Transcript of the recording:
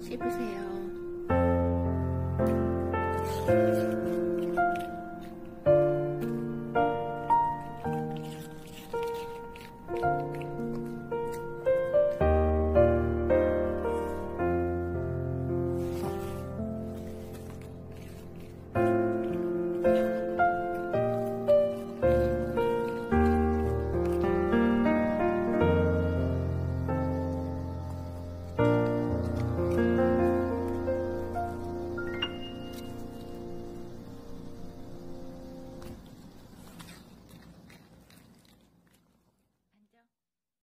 谁不谁哦？嗯。